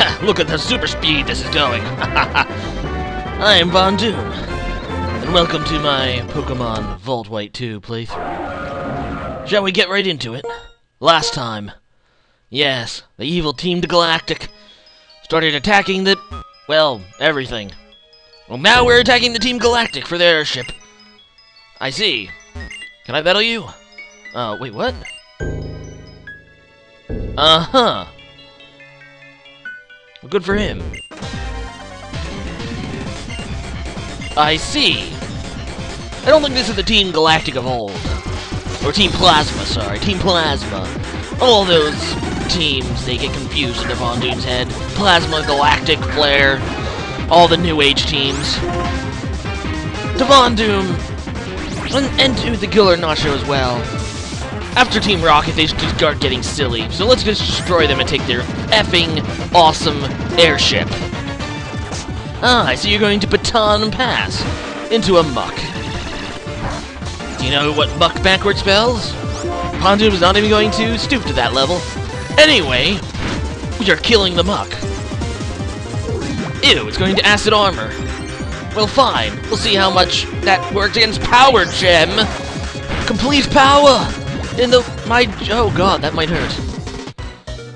Look at the super speed this is going. I am Von Doom, and welcome to my Pokemon Volt White 2 playthrough. Shall we get right into it? Last time, yes, the evil Team Galactic started attacking the, well, everything. Well, now we're attacking the Team Galactic for their airship. I see. Can I battle you? Uh, wait, what? Uh-huh. Well, good for him. I see. I don't think this is the Team Galactic of old. Or Team Plasma, sorry. Team Plasma. All those teams, they get confused in their Von head. Plasma, Galactic, Flare, all the New Age teams. To Doom, and, and to the Killer Nacho as well. After Team Rocket, they just start getting silly, so let's just destroy them and take their effing awesome airship. Ah, I see you're going to Baton Pass into a Muk. Do you know what Muk backward spells? Pontoon is not even going to stoop to that level. Anyway, we are killing the Muk. Ew, it's going to acid armor. Well, fine. We'll see how much that works against Power Gem. Complete power! In the... my... oh god, that might hurt.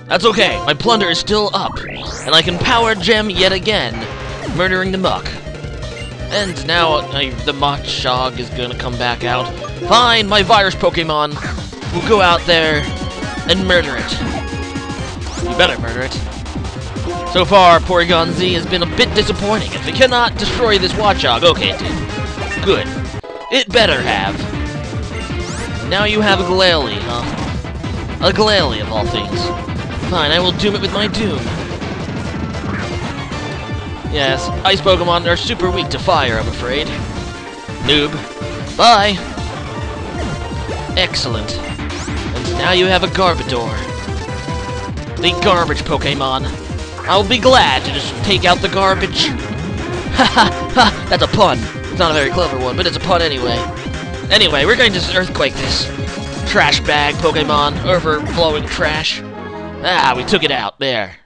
That's okay. My plunder is still up. And I can Power Gem yet again, murdering the Muk. And now uh, the Machop is gonna come back out. Fine, my virus Pokemon will go out there and murder it. You better murder it. So far, Porygon Z has been a bit disappointing, If we cannot destroy this Watchog. Okay, it did. Good. It better have. Now you have a Glalie, huh? A Glalie, of all things. Fine, I will doom it with my Doom. Yes, Ice Pokemon are super weak to fire, I'm afraid. Noob. Bye! Excellent. And now you have a Garbodor. The garbage Pokemon. I'll be glad to just take out the garbage. Ha ha ha! That's a pun. It's not a very clever one, but it's a pun anyway. Anyway, we're going to earthquake this trash bag Pokemon, overflowing trash. Ah, we took it out. There.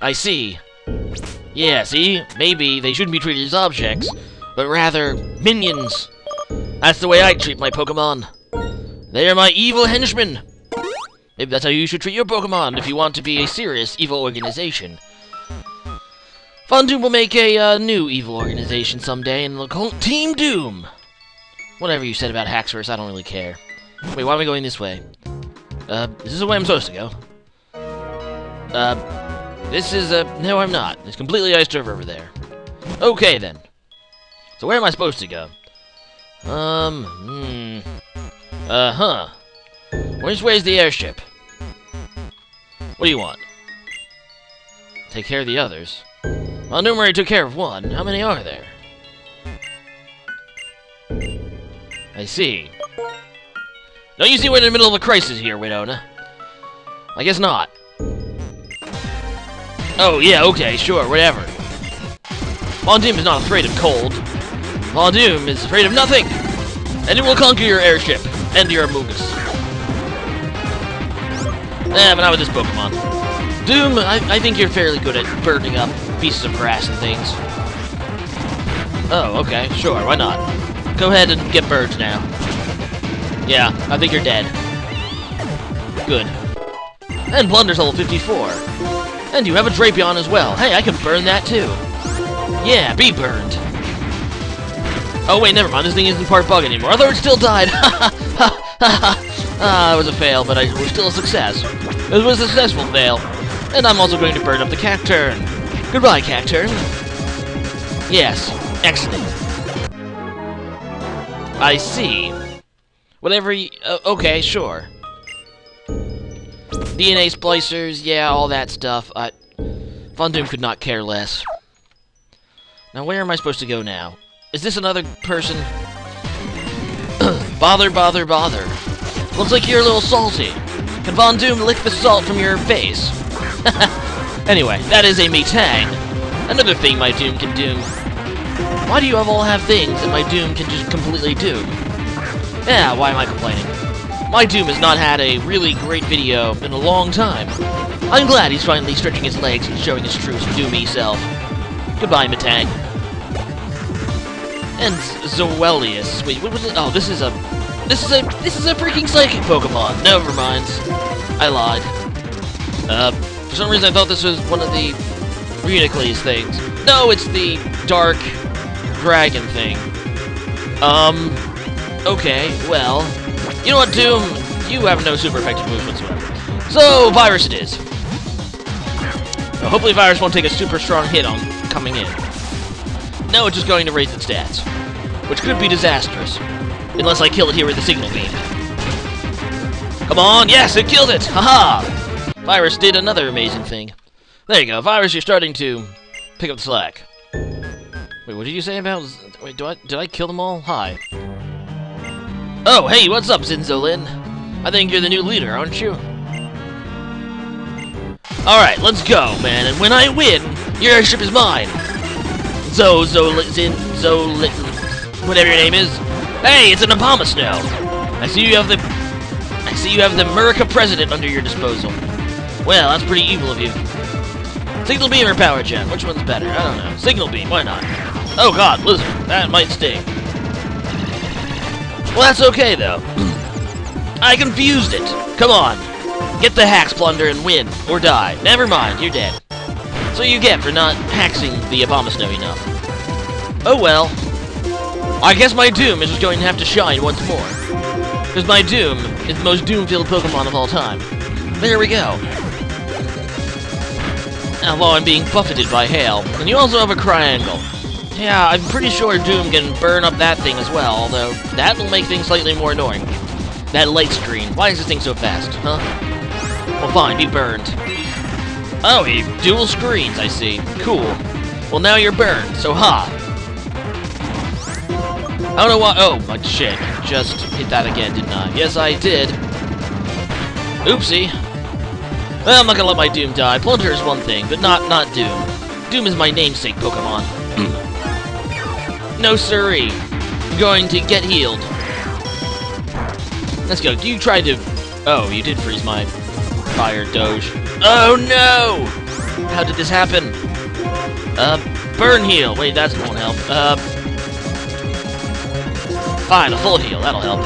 I see. Yeah, see? Maybe they shouldn't be treated as objects, but rather minions. That's the way I treat my Pokemon. They are my evil henchmen. Maybe that's how you should treat your Pokemon if you want to be a serious evil organization. Von Doom will make a uh, new evil organization someday, and they'll call it Team Doom. Whatever you said about Haxorus, I don't really care. Wait, why am I going this way? Uh, is the way I'm supposed to go? Uh, this is, uh, no I'm not. It's completely iced over over there. Okay, then. So where am I supposed to go? Um, hmm. Uh-huh. Which way is the airship? What do you want? Take care of the others. Well, Numeri took care of one. How many are there? I see. Don't you see we're in the middle of a crisis here, Winona? I guess not. Oh, yeah, okay, sure, whatever. Von Doom is not afraid of cold. Von Doom is afraid of nothing! And it will conquer your airship, and your Amogus. Eh, but not with this Pokemon. Doom, I, I think you're fairly good at burning up pieces of grass and things. Oh, okay, sure, why not? Go ahead and get birds now. Yeah, I think you're dead. Good. And Plunder's level 54. And you have a Drapion as well. Hey, I can burn that too. Yeah, be burned. Oh wait, never mind, this thing isn't part bug anymore, although it still died! ah, it was a fail, but I, it was still a success. It was a successful fail. And I'm also going to burn up the Cacturne. Goodbye, Cacturne. Yes, excellent. I see. Whatever you, uh, okay, sure. DNA splicers, yeah, all that stuff. I, Von Doom could not care less. Now, where am I supposed to go now? Is this another person? bother, bother, bother. Looks like you're a little salty. Can Von Doom lick the salt from your face? anyway, that is a Metang. Another thing my Doom can do. Why do you all have things that my Doom can just completely do? Yeah, why am I complaining? My Doom has not had a really great video in a long time. I'm glad he's finally stretching his legs and showing his true doomy self. Goodbye, Metang. And Zoelius. Wait, what was it? Oh, this is a... This is a... This is a freaking psychic Pokemon. Never mind. I lied. Uh, for some reason I thought this was one of the Unicles things. No, it's the Dark Dragon thing. Um, okay, well... You know what, Doom? You have no super effective moves whatsoever. So, Virus it is. Hopefully Virus won't take a super strong hit on coming in. No, it's just going to raise its stats. Which could be disastrous. Unless I kill it here with the Signal Beam. Come on, yes, it killed it! Haha! -ha! Virus did another amazing thing. There you go, Virus, you're starting to pick up the slack. Wait, what did you say about... Wait, do I, did I kill them all? Hi. Oh, hey, what's up, Zinzolin? I think you're the new leader, aren't you? Alright, let's go, man, and when I win, your airship is mine! Zo, Zo, Zin, Zo, whatever your name is. Hey, it's an Abomasnow! I see you have the... I see you have the Murica President under your disposal. Well, that's pretty evil of you. Signal Beam or Power Gem? Which one's better? I don't know. Signal Beam, why not? Oh god, Lizard. That might sting. Well, that's okay, though. I confused it. Come on. Get the Hax Plunder and win, or die. Never mind, you're dead. So you get for not haxing the Abomasnow enough. Oh well. I guess my Doom is just going to have to shine once more. Because my Doom is the most Doom-filled Pokemon of all time. There we go. Although I'm being buffeted by hail. And you also have a Cryogonal. Yeah, I'm pretty sure Doom can burn up that thing as well, although that will make things slightly more annoying. That light screen. Why is this thing so fast, huh? Well, fine, be burned. Oh, he dual screens, I see. Cool. Well, now you're burned, so ha! I don't know why- oh, my shit. Just hit that again, didn't I? Yes, I did. Oopsie. Well, I'm not gonna let my Doom die. Plunder is one thing, but not not Doom. Doom is my namesake Pokemon. no siree. I'm going to get healed. Let's go. Do you tried to... Oh, you did freeze my fire doge. Oh no! How did this happen? Uh, burn heal. Wait, that won't help. Uh, fine, a full heal. That'll help.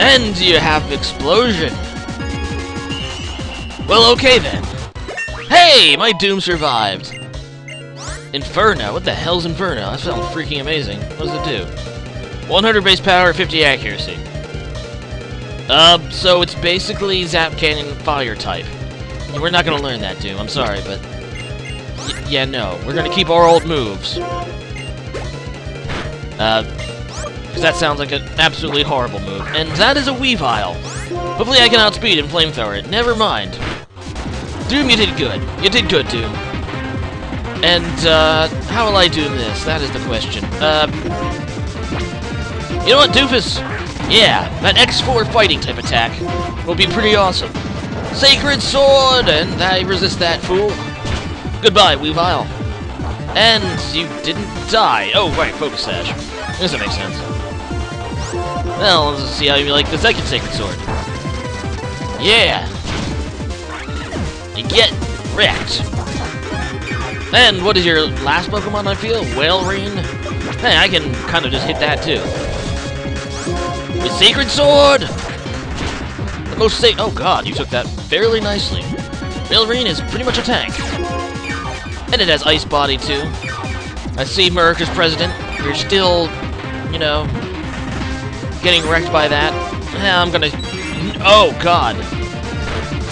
And you have explosion. Well, okay then. Hey, my Doom survived. Inferno? What the hell's Inferno? That sounds freaking amazing. What does it do? 100 base power, 50 accuracy. Uh, so it's basically Zap Cannon Fire type. We're not gonna learn that, Doom. I'm sorry, but... yeah, no. We're gonna keep our old moves. Uh, because that sounds like an absolutely horrible move. And that is a Weavile. Hopefully I can outspeed and flamethrower it. Never mind. Doom, you did good. You did good, Doom. And, uh, how will I do this? That is the question. Uh, you know what, Doofus? Yeah, that X4 fighting type attack will be pretty awesome. Sacred Sword, and I resist that fool. Goodbye, Weavile. And you didn't die. Oh, right, Focus Sash. This make sense. Well, let's see how you like the second Sacred Sword. Yeah! You get wrecked. And what is your last Pokemon, I feel? Walrein? Hey, I can kind of just hit that, too. With Sacred Sword! The most safe- oh god, you took that fairly nicely. Walrein is pretty much a tank. And it has Ice Body, too. I see America's president. You're still, you know, getting wrecked by that. I'm gonna... Oh, God.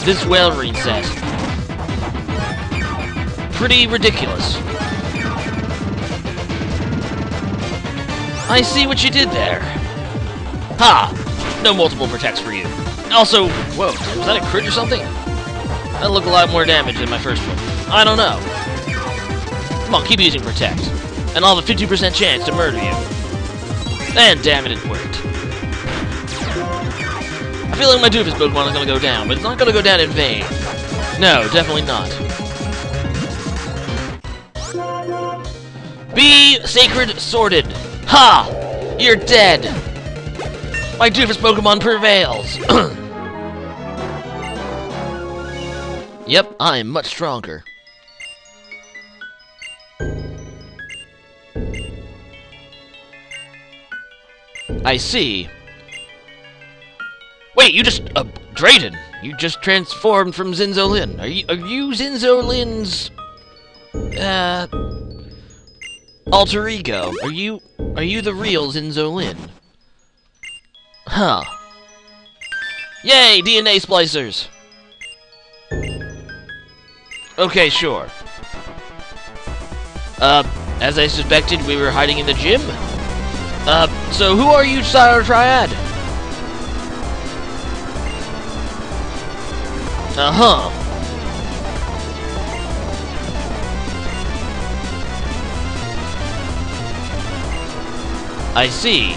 This Walrein set. Pretty ridiculous. I see what you did there. Ha! No multiple protects for you. Also, whoa, was that a crit or something? That looked a lot more damage than my first one. I don't know. Come on, keep using protect. And I'll have a 50% chance to murder you. And damn it, it worked. I feel like my Doofus Pokemon is gonna go down, but it's not gonna go down in vain. No, definitely not. Be Sacred Sworded. Ha! You're dead! My Doofus Pokemon prevails! Yep, I am much stronger. I see. Wait, you just... Uh, Drayden! You just transformed from Zinzolin. Are you, are you Zinzolin's... Uh... Alter ego? Are you... Are you the real Zinzolin? Huh. Yay, DNA splicers! Okay, sure. Uh, as I suspected, we were hiding in the gym? Uh, so who are you, Sire Triad? Uh-huh. I see.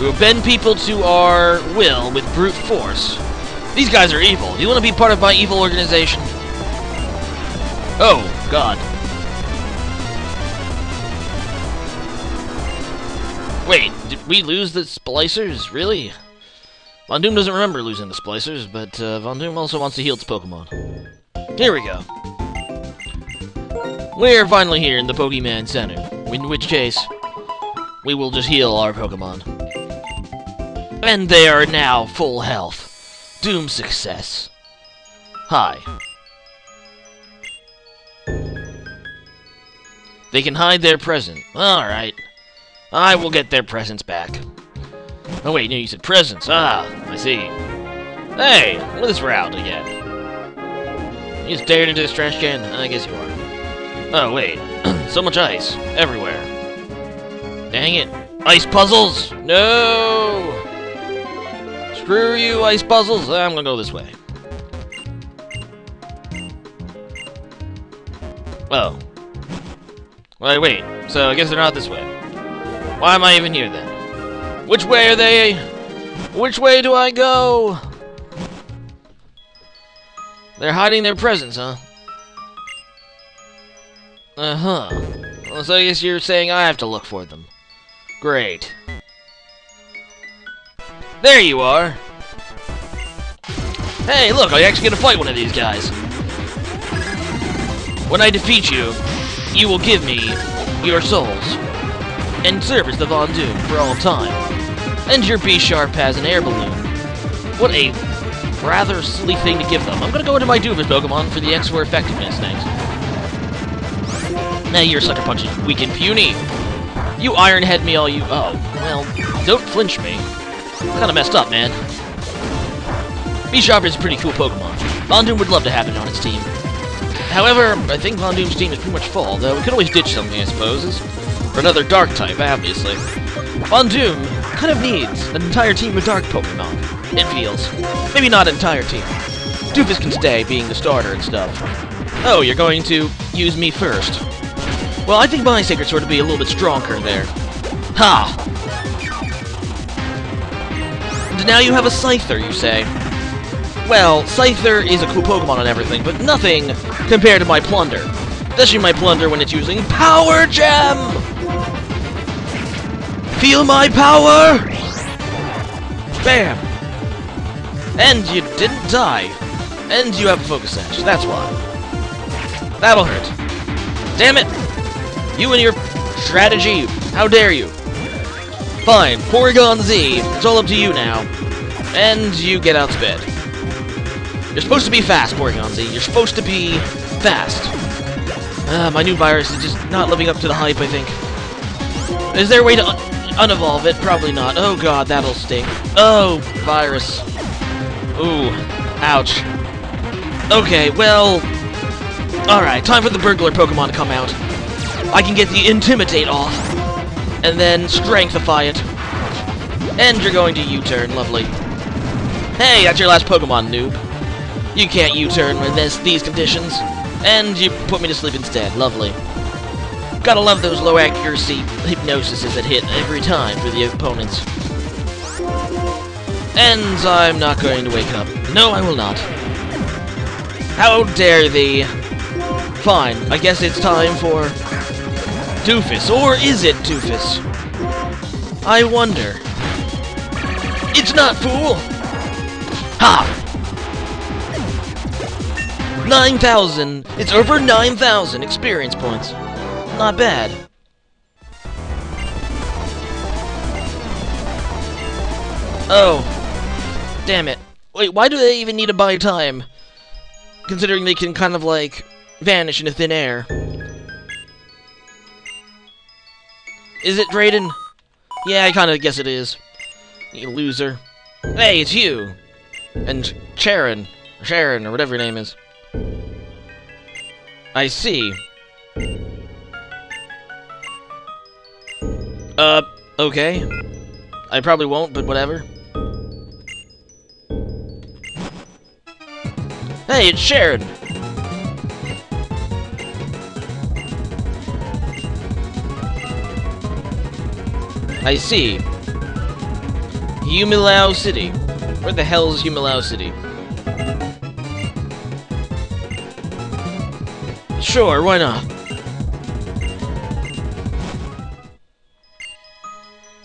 We will bend people to our will with brute force. These guys are evil. Do you want to be part of my evil organization? Oh, God. Wait, did we lose the Splicers? Really? Von Doom doesn't remember losing the Splicers, but uh, Von Doom also wants to heal its Pokemon. Here we go. We're finally here in the Pokemon Center, in which case, we will just heal our Pokemon. And they are now full health. Doom success. Hi. They can hide their present. Alright. I will get their presents back. Oh wait, no, you said presents. Ah, I see. Hey, look at this route again. You stared into this trash can? I guess you are. Oh wait, so much ice. Everywhere. Dang it. Ice puzzles! No! Screw you, ice puzzles! I'm gonna go this way. Oh. Wait, wait. So I guess they're not this way. Why am I even here then? Which way are they? Which way do I go? They're hiding their presence, huh? Uh-huh. Well, so I guess you're saying I have to look for them. Great. There you are! Hey, look, I actually get to fight one of these guys. When I defeat you, you will give me your souls and serve as the Von Doom for all time. And your Bisharp has an air balloon. What a rather silly thing to give them. I'm gonna go into my Doomers Pokemon for the extra effectiveness next. Now you're Sucker Punch is weak and puny. You Ironhead me all you... Oh, well, don't flinch me. Kinda messed up, man. Bisharp is a pretty cool Pokemon. Von Doom would love to have it on its team. However, I think Von Doom's team is pretty much full, though we could always ditch something, I suppose. For another Dark type, obviously. Von Doom kind of needs an entire team of Dark Pokemon, it feels. Maybe not entire team. Doofus can stay, being the starter and stuff. Oh, you're going to use me first. Well, I think my Sacred Sword would be a little bit stronger there. Ha! And now you have a Scyther, you say. Well, Scyther is a cool Pokemon and everything, but nothing compared to my Plunder. Especially my Plunder when it's using Power Gem! Feel my power! Bam! And you didn't die. And you have a Focus Edge, that's why. That'll hurt. Damn it! You and your strategy, how dare you? Fine, Porygon Z, it's all up to you now. And you get out to bed. You're supposed to be fast, Porygon Z. You're supposed to be fast. Uh, my new virus is just not living up to the hype, I think. Is there a way to unevolve it? Probably not. Oh god, that'll sting. Oh, virus. Ooh, ouch. Okay, well... Alright, time for the burglar Pokemon to come out. I can get the Intimidate off, and then Strengthify it. And you're going to U-turn, lovely. Hey, that's your last Pokemon, noob. You can't U-turn with this, these conditions. And you put me to sleep instead, lovely. Gotta love those low accuracy hypnosises that hit every time for the opponents. And I'm not going to wake up. No, I will not. How dare thee! Fine, I guess it's time for Doofus, or is it Doofus? I wonder. It's not, fool! Ha! 9,000! It's over 9,000 experience points. Not bad. Oh. Damn it. Wait, why do they even need to buy time? Considering they can kind of, like, vanish into thin air. Is it Drayden? Yeah, I kind of guess it is. You loser. Hey, it's you! And Sharon. Sharon, or whatever your name is. I see. Uh, okay. I probably won't, but whatever. Hey, it's Sharon! I see. Humilau City. Where the hell is Humilau City? Sure, why not?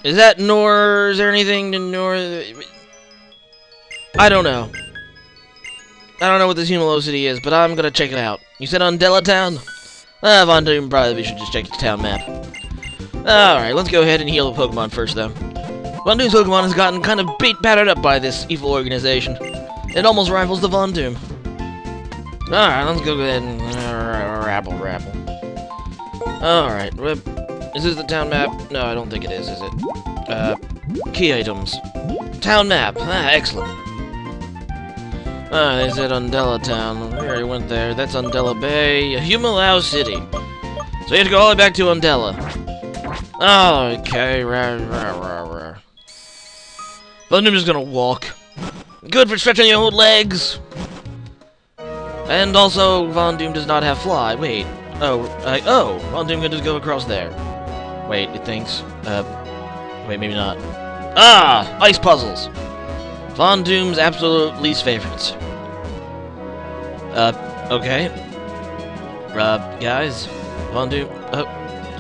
Is that Nor... Is there anything to Nor... I don't know. I don't know what this Humilau is, but I'm gonna check it out. You said Undella Town? Ah, Von Doom probably we should just check the town map. Alright, let's go ahead and heal the Pokemon first, though. Von Doom's Pokemon has gotten kind of beat battered up by this evil organization. It almost rivals the Von Doom. Alright, let's go ahead and uh, rabble rabble. Alright, is this the town map? No, I don't think it is, is it? Uh, key items. Town map. Ah, excellent. Ah, is it Undella Town? We already went there. That's Undella Bay. Humilau City. So you have to go all the way back to Undella. Oh, okay. Rah, rah, rah. But I'm just gonna walk. Good for stretching your old legs. And also, Von Doom does not have fly. Wait. Oh, uh, oh, Von Doom can just go across there. Wait, it thinks. Uh, wait, maybe not. Ah, ice puzzles. Von Doom's absolute least favorites. Uh, okay. Uh, guys, Von Doom. Oh,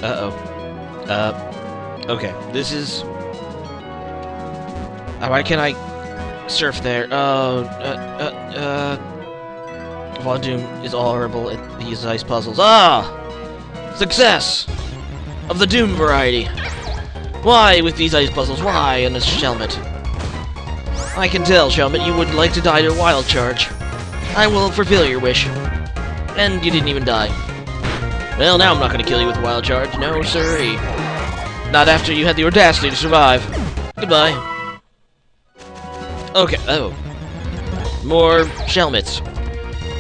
uh oh. Uh, okay. This is. Uh, why can't I surf there? Oh, uh, uh, uh. Von Doom is horrible at these ice puzzles. Ah! Success! Of the Doom variety. Why with these ice puzzles? Why in a Shelmet? I can tell, Shelmet, you would like to die to a Wild Charge. I will fulfill your wish. And you didn't even die. Well, now I'm not going to kill you with Wild Charge. No, sirree. Not after you had the audacity to survive. Goodbye. Okay, oh. More Shelmets.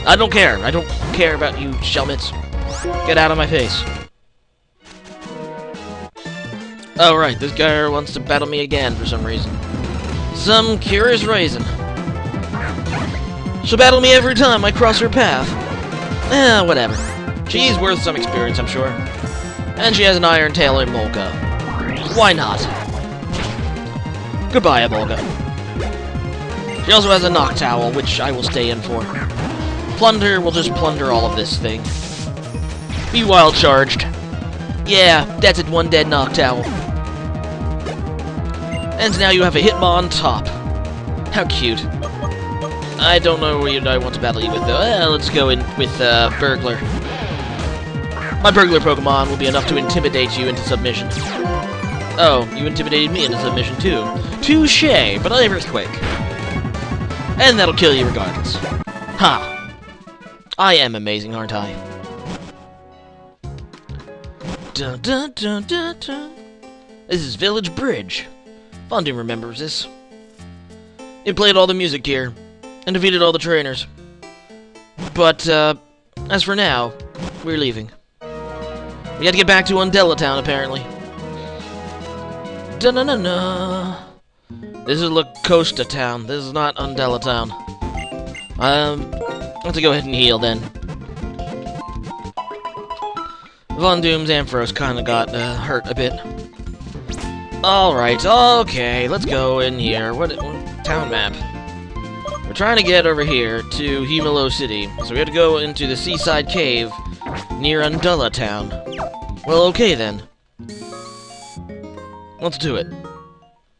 I don't care. I don't care about you, Shelmets. Get out of my face. Oh, right. This guy wants to battle me again for some reason. Some curious reason. She'll battle me every time I cross her path. Eh, whatever. She's worth some experience, I'm sure. And she has an Iron Tail in Molga. Why not? Goodbye, Emolga. She also has a Noctowl, which I will stay in for. Plunder will just plunder all of this thing. Be wild charged. Yeah, that's it, one dead Noctowl. And now you have a Hitmon top. How cute. I don't know what I want to battle you with, though. Eh, let's go in with uh, Burglar. My Burglar Pokemon will be enough to intimidate you into submission. Oh, you intimidated me into submission, too. Touche, but I have Earthquake. And that'll kill you regardless. Ha! I am amazing, aren't I? Dun, dun, dun. This is Village Bridge. Von remembers this. He played all the music here, and defeated all the trainers. But, uh, as for now, we're leaving. We had to get back to Undella Town, apparently. Da na na na. This is La Costa Town. This is not Undella Town. Um, let's go ahead and heal then. Von Doom's Ampharos kind of got uh, hurt a bit. Alright, okay, let's go in here. What, what, town map? We're trying to get over here to Humilau City, so we have to go into the seaside cave near Undella Town. Well, okay then. Let's do it.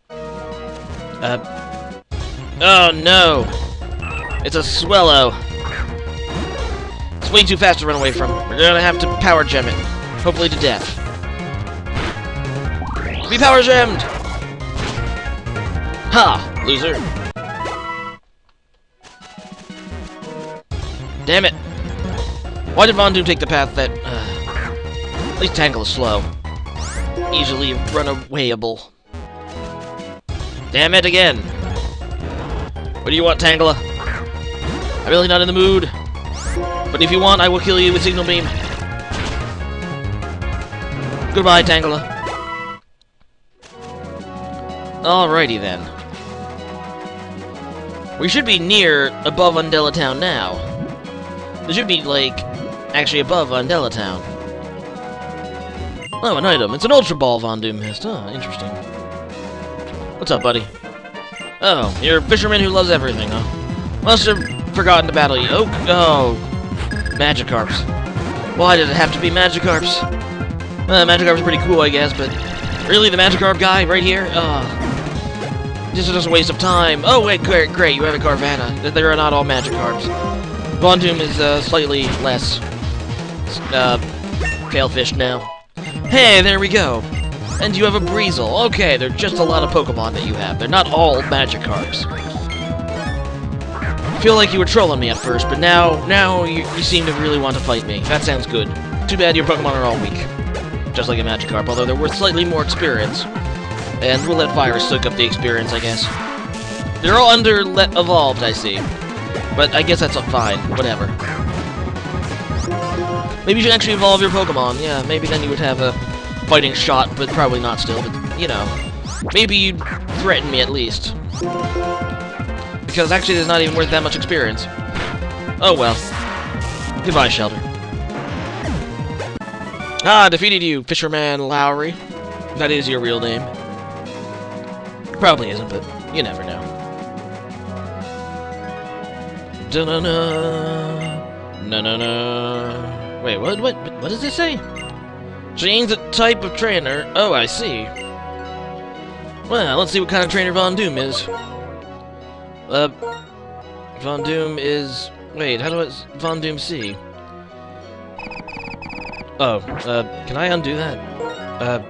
Uh. Oh no! It's a Swellow. It's way too fast to run away from. We're gonna have to power gem it. Hopefully to death. Be power jammed! Ha! Loser. Damn it! Why did Von Doom take the path that... Uh, at least Tangle is slow. Easily runawayable. Damn it again! What do you want, Tangela? I'm really not in the mood. But if you want, I will kill you with Signal Beam. Goodbye, Tangela. Alrighty then. We should be near above Undella Town now. It should be, like, actually above Undella Town. Oh, an item. It's an Ultra Ball Von Doom. Oh, interesting. What's up, buddy? Oh, you're a fisherman who loves everything, huh? Must have forgotten to battle you. Oh, oh. Magikarps. Why did it have to be Magikarps? Uh, Magikarp's pretty cool, I guess, but... Really, the Magikarp guy right here? Oh. This is just a waste of time. Oh, wait, great, great, you have a Carvanha. They are not all Magikarps. Von Doom is uh, slightly less uh, palefish now. Hey, there we go. And you have a Breezel. Okay, they're just a lot of Pokemon that you have. They're not all Magikarps. I feel like you were trolling me at first, but now, now you, you seem to really want to fight me. That sounds good. Too bad your Pokemon are all weak. Just like a Magikarp, although they're worth slightly more experience. And we'll let Virus soak up the experience, I guess. They're all under evolved, I see. But I guess that's fine. Whatever. Maybe you should actually evolve your Pokemon. Yeah, maybe then you would have a fighting shot, but probably not still. But, you know. Maybe you'd threaten me at least. Because actually there's not even worth that much experience. Oh well. Goodbye, Shellder. Ah, defeated you, Fisherman Lowry. That is your real name. Probably isn't, but you never know. Da-na-na. Na-na-na. Wait, what, what, what does it say? Change the type of trainer. Oh, I see. Well, let's see what kind of trainer Von Doom is. Uh, Von Doom is... Wait, how do I... Von Doom see? Oh, uh, can I undo that? Uh...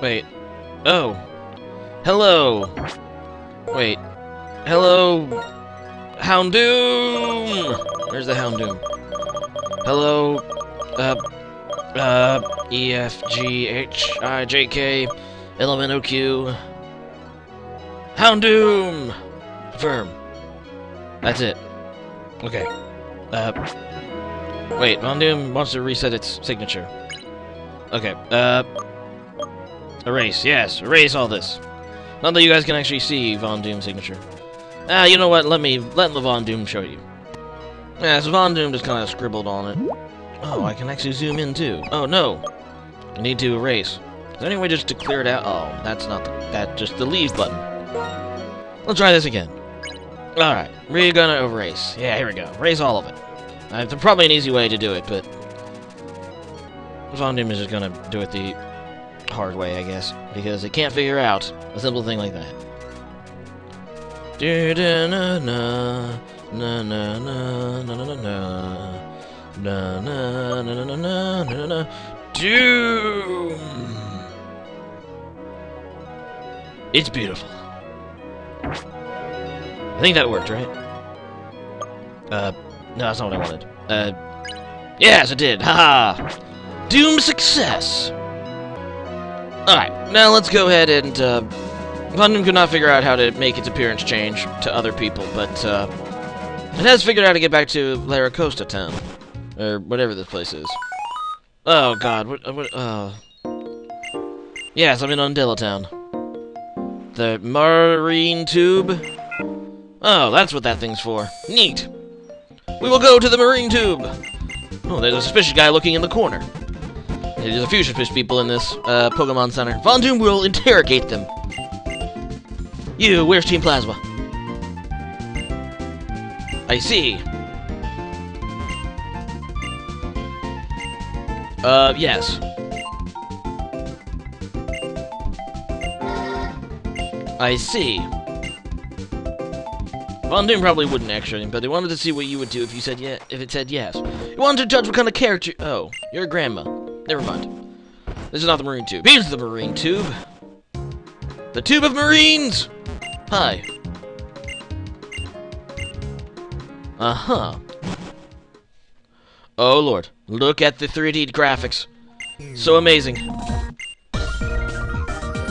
Wait. Oh. Hello! Wait. Hello... Houndoom! Where's the Houndoom? Hello... Uh... Uh... E, F, G, H, I, J, K... L, M, N, O, Q... Houndoom! Confirm. That's it. Okay. Uh... Wait, Von Doom wants to reset its signature. Okay, uh... Erase, yes, erase all this. Not that you guys can actually see Von Doom's signature. Ah, you know what, let me, let Von Doom show you. Yeah, so Von Doom just kind of scribbled on it. Oh, I can actually zoom in too. Oh, no! I need to erase. Is there any way just to clear it out? Oh, that's not the, that, just the leave button. Let's try this again. Alright, we're gonna erase. Yeah, here we go. Erase all of it. Uh, there's probably an easy way to do it, but... Von Doom is just gonna do it the hard way, I guess. Because it can't figure out a simple thing like that. Do da na na na na na na na na na na na na na na na na Doom! It's beautiful. I think that worked, right? Uh, no, that's not what I wanted. Uh, yes, it did. Haha! Doom success! Alright, now let's go ahead and, uh, London could not figure out how to make its appearance change to other people, but, uh, it has figured out how to get back to Laracosta Town. Or whatever this place is. Oh god, what, what, uh... Yes, I'm in Undella Town. The Marine Tube? Oh, that's what that thing's for. Neat! We will go to the Marine Tube! Oh, there's a suspicious guy looking in the corner. There's a few fish people in this uh, Pokemon Center. Von Doom will interrogate them. You, where's Team Plasma? I see. Uh, yes. I see. Von Doom probably wouldn't actually, but they wanted to see what you would do if you said yeah, if it said yes. You wanted to judge what kind of character. Oh, you're a grandma. Never mind. This is not the marine tube. Here's the marine tube. The tube of marines. Hi. Uh huh. Oh lord, look at the 3D graphics. So amazing.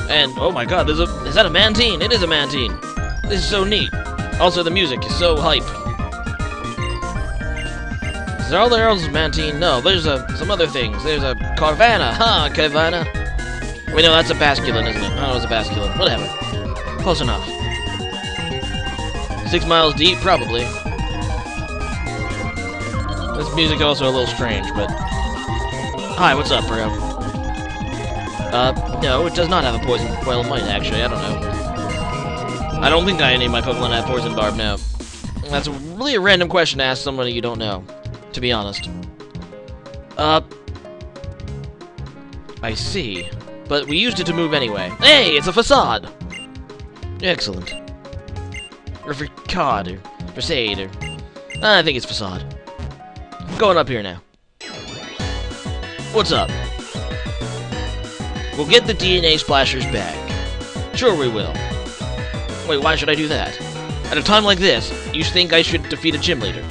And oh my god, there's a is that a Mantine? It is a Mantine. This is so neat. Also, the music is so hype. Is there all there else Mantine? No, there's a, some other things. There's a Carvanha. Huh, Carvanha? Wait, no, that's a Basculin, isn't it? Oh, it was a Basculin. Whatever. Close enough. Six miles deep? Probably. This music also a little strange, but... Hi, what's up, bro? Uh, no, it does not have a poison... Well, it might, actually. I don't know. I don't think I, any of my Pokemon have Poison Barb now. That's a really a random question to ask somebody you don't know, to be honest. Uh... I see. But we used it to move anyway. Hey, it's a facade! Excellent. Or facade, or facade, or... I think it's facade. Going up here now. What's up? We'll get the DNA splashers back. Sure we will. Wait, why should I do that? At a time like this, you think I should defeat a gym leader?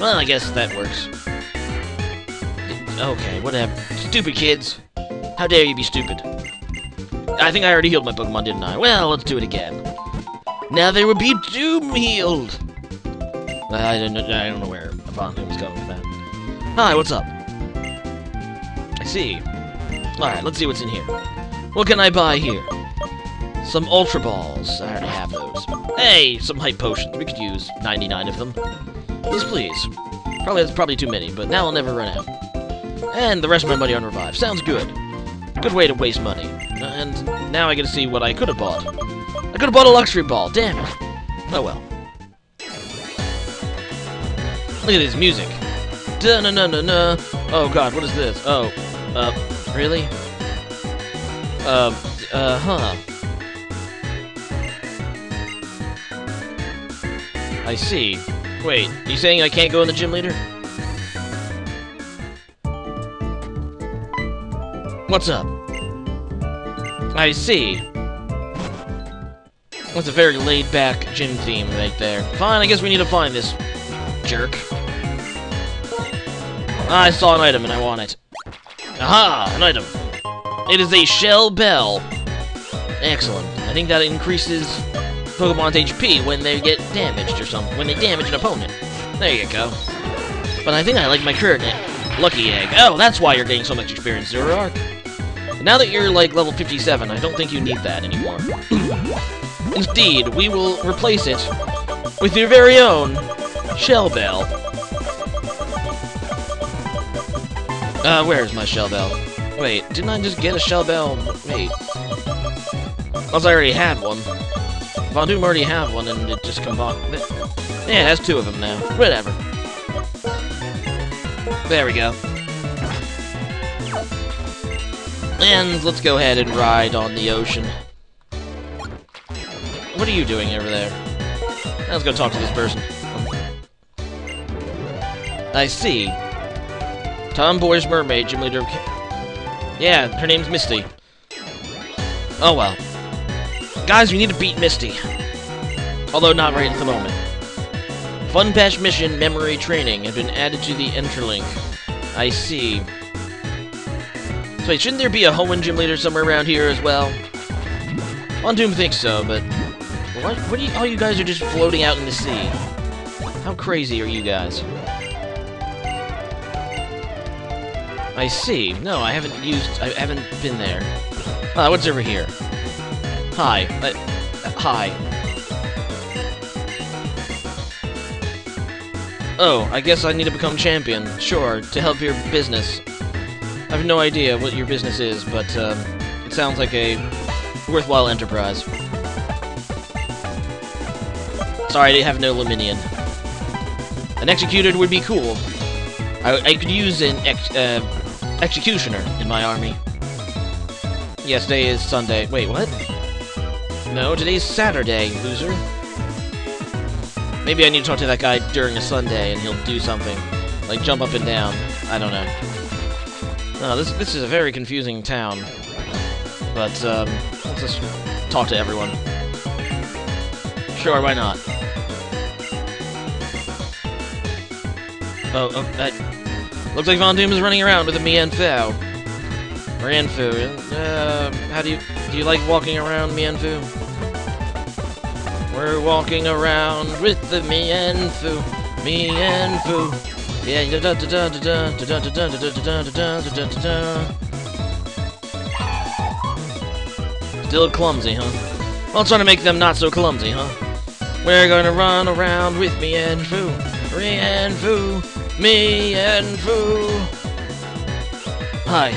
Well, I guess that works. Okay, whatever. Stupid kids. How dare you be stupid? I think I already healed my Pokemon, didn't I? Well, let's do it again. Now they will be Doom healed! I don't, I don't know where Von was going with that. Hi, what's up? I see. Alright, let's see what's in here. What can I buy here? Some Ultra Balls. I already have those. Hey, some Hyper Potions. We could use 99 of them. Yes, please. Probably that's probably too many, but now I'll never run out. And the rest of my money on Revive. Sounds good. Good way to waste money. And now I get to see what I could have bought. I could have bought a Luxury Ball. Damn it. Oh well. Look at this music. Da na na na na. Oh god, what is this? Oh, uh, really? Uh, uh, huh. I see. Wait, you saying I can't go in the gym leader? What's up? I see. That's a very laid-back gym theme right there. Fine, I guess we need to find this jerk. I saw an item and I want it. Aha! An item. It is a Shell Bell. Excellent. I think that increases Pokemon's HP when they get damaged or something. When they damage an opponent. There you go. But I think I like my current Lucky Egg. Oh, that's why you're getting so much experience, Zoroark. Now that you're, like, level 57, I don't think you need that anymore. Indeed, we will replace it with your very own Shell Bell. Uh, where's my Shell Bell? Wait, didn't I just get a Shell Bell? Wait. Unless I already had one. Von Doom already have one and it just combined. Yeah, it has two of them now. Whatever. There we go. And let's go ahead and ride on the ocean. What are you doing over there? Let's go talk to this person. I see. Tomboy's mermaid, gym leader. Yeah, her name's Misty. Oh well. Guys, we need to beat Misty. Although not right at the moment. Fun Patch Mission Memory Training has been added to the Entralink. I see. So wait, shouldn't there be a Hoenn gym leader somewhere around here as well? Von Doom thinks so, but... What, what you, all you guys are just floating out in the sea? How crazy are you guys? I see. No, I haven't used... I haven't been there. Ah, what's over here? Hi. Uh, uh, hi. Oh, I guess I need to become champion. Sure, to help your business. I have no idea what your business is, but um, it sounds like a worthwhile enterprise. Sorry, I have no Lumineon. An executed would be cool. I, I could use an ex uh, Executioner in my army. Yes, today is Sunday. Wait, what? No, today's Saturday, loser. Maybe I need to talk to that guy during a Sunday and he'll do something. Like jump up and down. I don't know. No, this, this is a very confusing town. But, um, let's just talk to everyone. Sure, why not? Oh, oh, that... Looks like Von Doom is running around with a Mienfoo. Mienfoo, uh, how do you... Do you like walking around, Mienfoo? We're walking around with the Mienfoo, Mienfoo. Yeah, da da da da da da da da da da da da da da da da. Still clumsy, huh? Well, trying to make them not so clumsy, huh? We're gonna run around with me and Foo, me and Foo, me and Foo. Hi.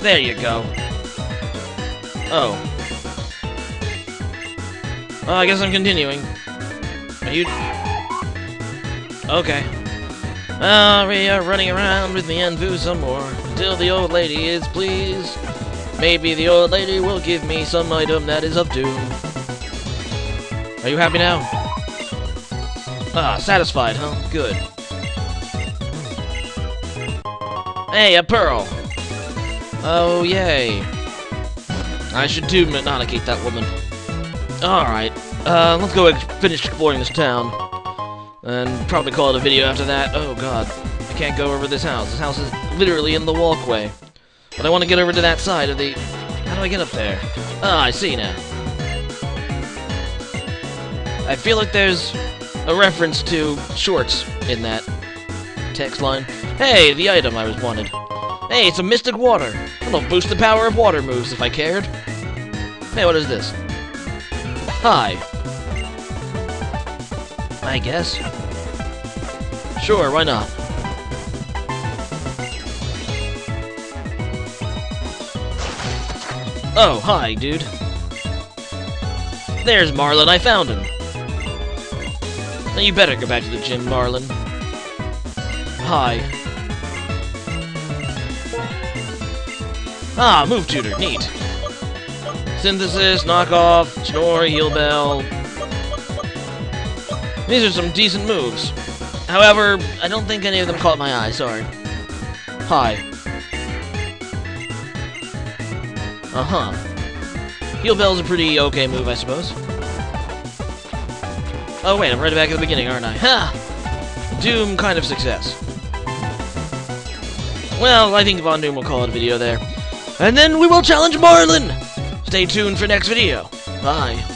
There you go. Oh. Well, I guess I'm continuing. Are you... Okay. Uh, we are running around with the Foo some more, until the old lady is pleased. Maybe the old lady will give me some item that is of doom. Are you happy now? Ah, satisfied, huh? Good. Hey, a pearl! Oh, yay. I should too Nonikate that woman. Alright, uh, let's go finish exploring this town. And probably call it a video after that. Oh god, I can't go over this house. This house is literally in the walkway. But I want to get over to that side of the... How do I get up there? Ah, I see now. I feel like there's a reference to shorts in that text line. Hey, the item I was wanted. Hey, it's a mystic water. It'll boost the power of water moves if I cared. Hey, what is this? Hi. I guess. Sure, why not? Oh, hi, dude. There's Marlon, I found him. Now you better go back to the gym, Marlon. Hi. Ah, move tutor, neat. Synthesis, knockoff, snore, heal bell. These are some decent moves. However, I don't think any of them caught my eye, sorry. Hi. Uh-huh. Heal Bell's a pretty okay move, I suppose. Oh wait, I'm right back at the beginning, aren't I? Ha! Doom kind of success. Well, I think Von Doom will call it a video there. And then we will challenge Marlon! Stay tuned for next video. Bye.